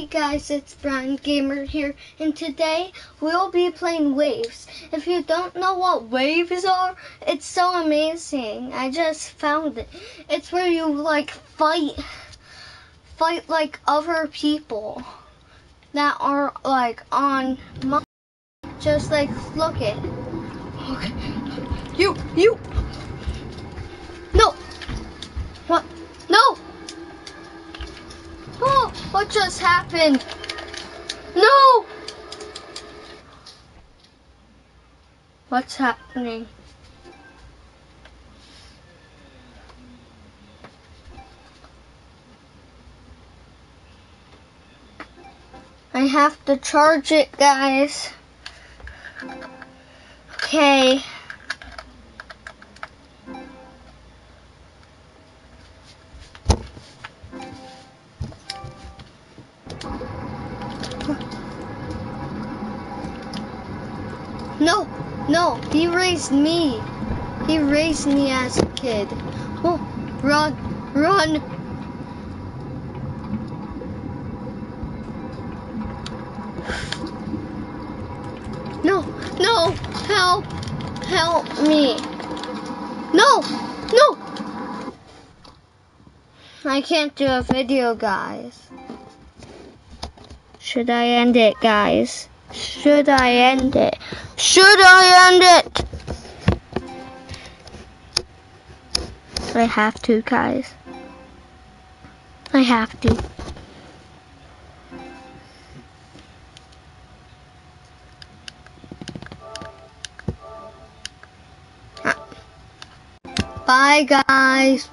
guys, it's Brian Gamer here, and today we'll be playing Waves. If you don't know what Waves are, it's so amazing. I just found it. It's where you like fight, fight like other people that are like on. Just like look it. Okay. You, you. No. What? No. Oh, what just happened? No! What's happening? I have to charge it, guys. Okay. No, no, he raised me. He raised me as a kid. Oh, run, run. No, no, help, help me. No, no. I can't do a video, guys. Should I end it, guys? Should I end it? Should I end it? I have to, guys. I have to. Bye, guys.